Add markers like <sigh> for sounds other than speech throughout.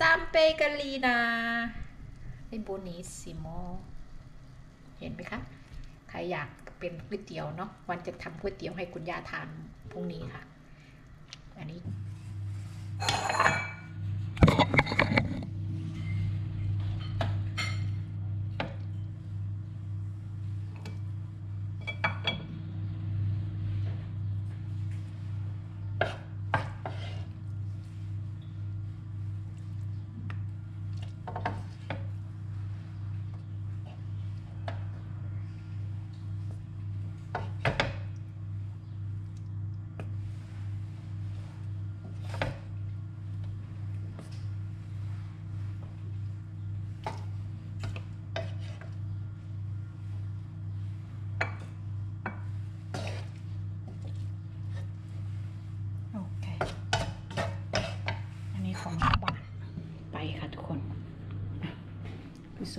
จามเปกาลีนาเ e b u o n i s s i m เห็นไหมคะ ใครอยากเป็นก๋วยเตี๋ยวเนาะ วันจะทำก๋วยเตี๋ยวให้คุณย่าทานพรุ่งนี้ค่ะ อันนี้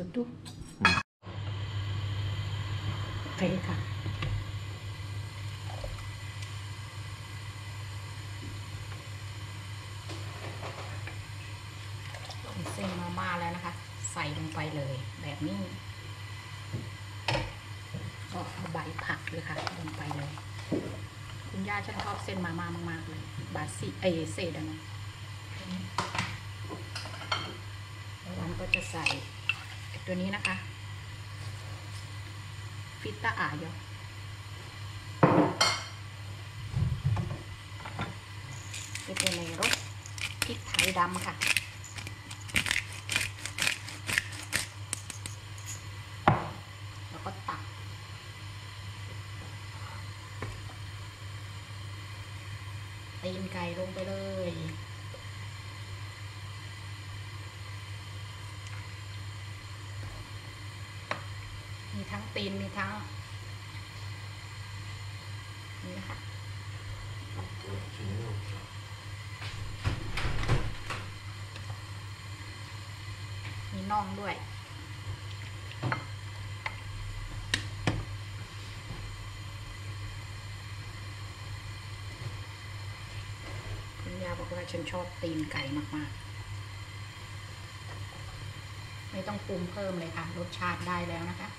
ดดูเฟะค่ะเส้นมาม่าแล้วนะคะ ใส่ลงไปเลยแบบนี้ ก็ใบผักเลยค่ะลงไปเลย คุณย่าฉันชอบเส้นมาม่ามาก ๆ เลย บาซิเอเซดนะวันก็จะใส่ตัวนี้นะคะฟิตตาอาเยอจะเป็นในรสพริกไทยดำค่ะ แล้วก็ตักตีนไก่ลงไปเลยตีนมีทั้ง นี่ค่ะมีน่องด้วย คุณยาบอกว่าฉันชอบตีนไก่มากๆ ไม่ต้องปรุงเพิ่มเลยค่ะ รสชาติได้แล้วนะคะ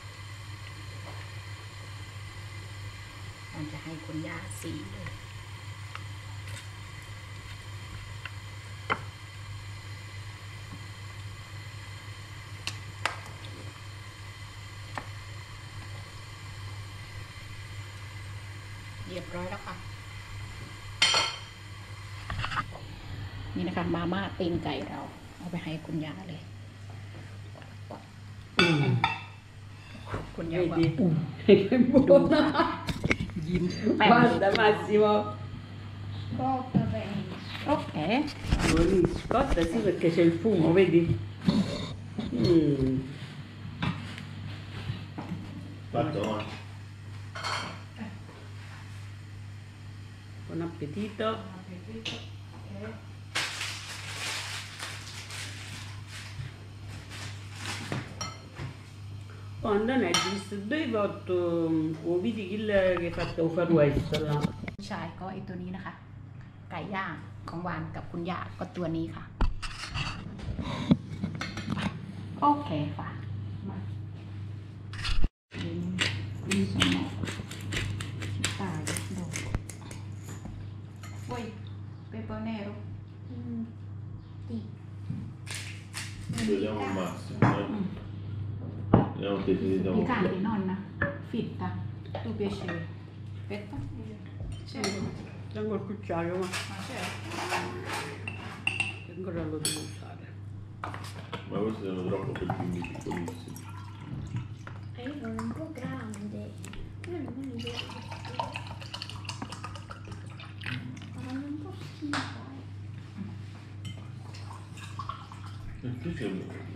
ฉันจะให้คุณย่าสีเลยเรียบร้อยแล้วค่ะ นี่นะคะ มาม่าตีนไก่เรา เอาไปให้คุณย่าเลย คุณย่าว่าดูคะ gli... Guarda Massimo! Scotta penso. Ok. Allora, scotta sì perché c'è il fumo, vedi? Mm. Fatto. Buon appetito. Buon appetito. Okay. quando Nagis devoto ovidi il che fatto far western ชายก็ไอตัวนี้นะคะไก่ย่างของหวานกับคุณย่าก็ตัวนี้ค่ะโอเคค่ะมาดีสมองตายดอกโอ้ยเปเปอร์เนโรอืมดี v ด d i a ่ o al m ti, a chiedere dopo. Piccanti, nonna. Fitta. Tu piacere. Aspetta. C'è. Certo. Tengo il cucchiaio, ma... Ma c'è. Ancora lo devo usare. Ma questi sono troppo per piccoli, piccolissimi. E io sono un po' grande. Però non mi piace. Ma un po' schifo. Eh, Perché c'è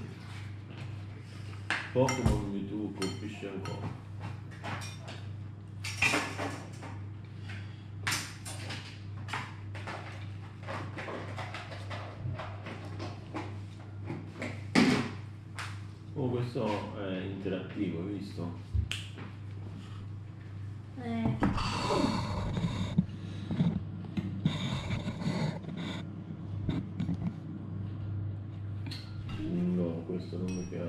Pokémon Mewtwo colpisce ancora. Oh, questo è interattivo, hai visto? Eh.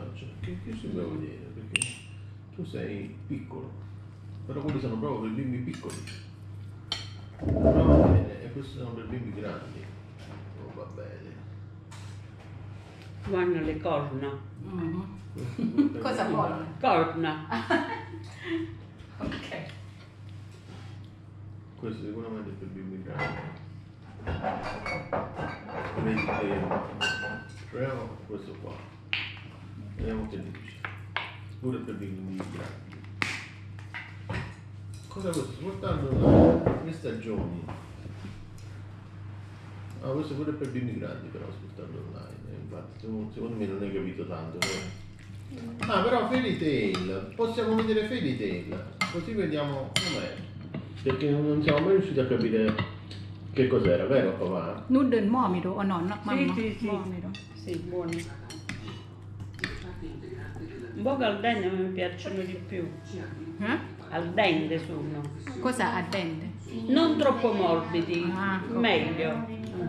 faccia? Che, che ci devo dire? Perché tu sei piccolo, però quelli sono proprio per bimbi piccoli. Va bene, e questi sono per bimbi grandi. Oh, va bene. Vanno le corna. Mm -hmm. <laughs> Cosa vuole? Corna. <laughs> ok. Questo sicuramente è per bimbi grandi. Vedi, eh, proviamo questo qua vediamo che dice pure per bimbi grandi cosa questo sfruttando le stagioni ah questo pure per bimbi grandi però sfruttando online eh, infatti secondo me non hai capito tanto però. ah però Fairy Tail possiamo vedere Fairy Tail così vediamo com'è perché non siamo mai riusciti a capire che cos'era vero papà? il momiro o no, no mamma? Sì, sì, sì. Momiro. Sì, buono. Un po' al dente mi piacciono di più. Eh? Al dente sono. Cosa al dente? Non troppo morbidi, ah, meglio. Mm.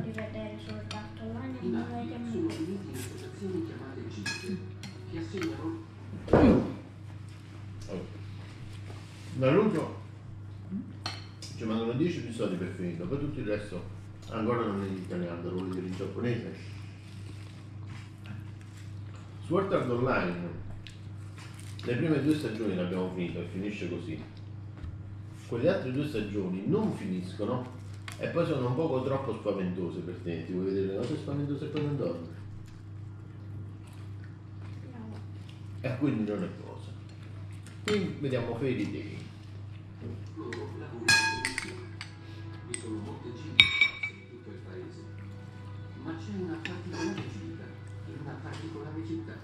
Da Lucio mm? ci cioè, mancano 10 episodi per finirlo, poi tutto il resto ancora non è in italiano, devo dire in giapponese. Sword Art Online le prime due stagioni le abbiamo finito e finisce così. Quelle altre due stagioni non finiscono e poi sono un poco troppo spaventose per te. Ti vuoi vedere le cose spaventose e poi non dormi? No. E quindi non è cosa. Quindi vediamo Fairy Day. Vi sono molte tutto il paese, ma c'è una particolare città, una particolare città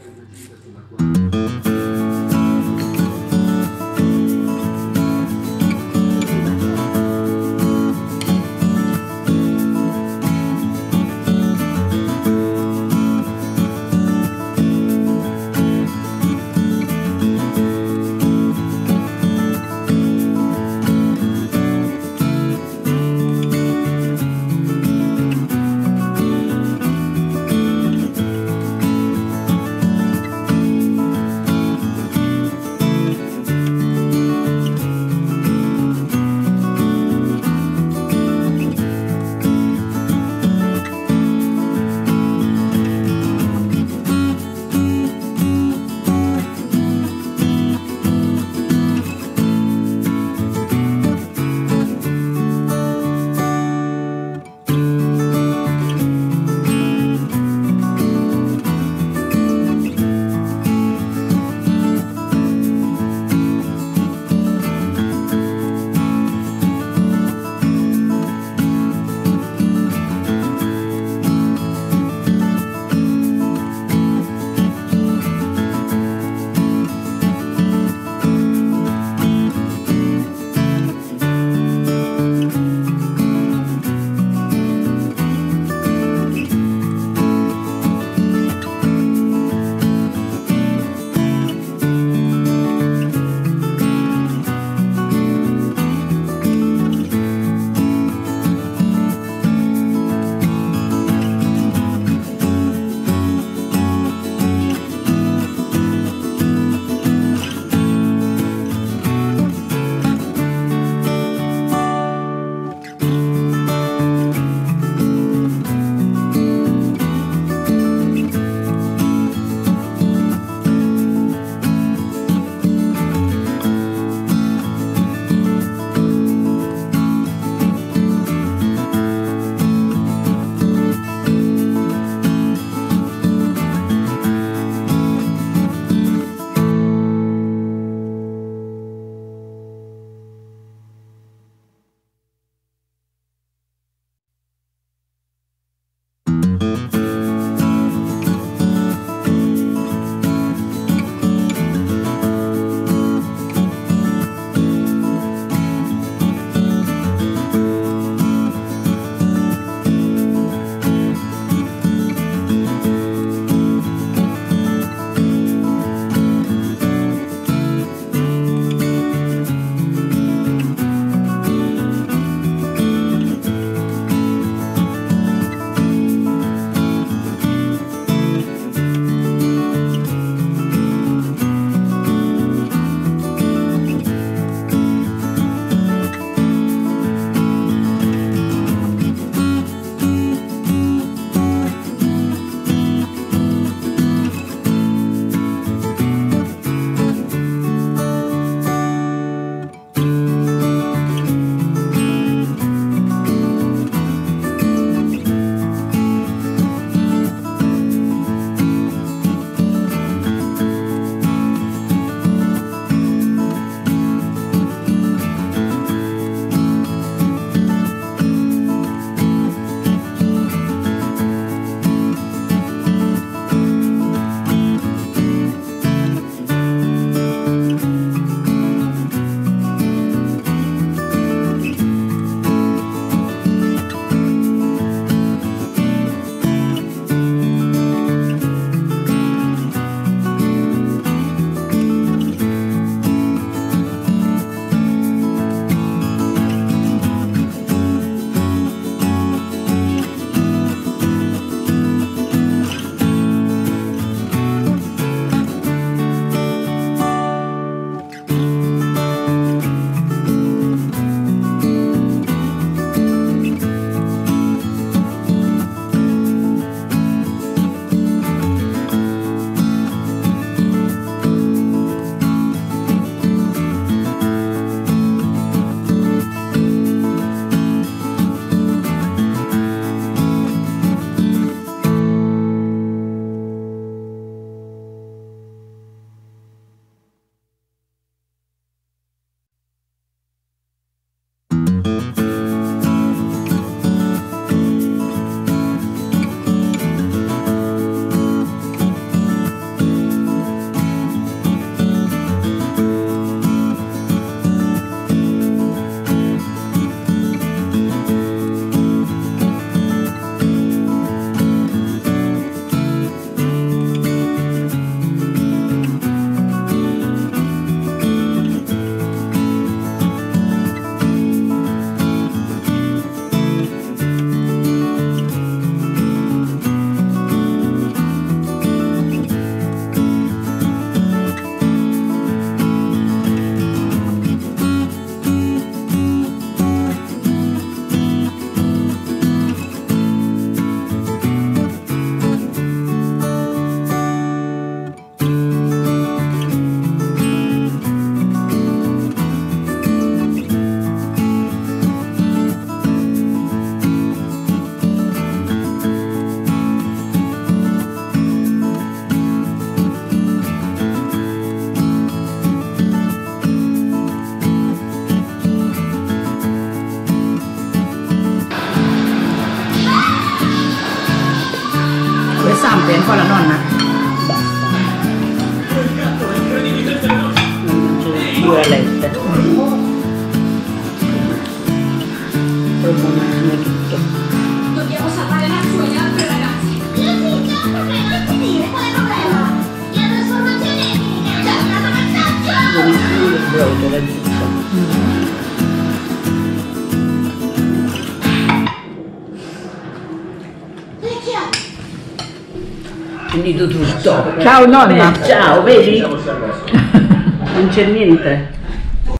Thank you. capito tutto. Ciao nonna. Beh, ciao, vedi? Non c'è niente.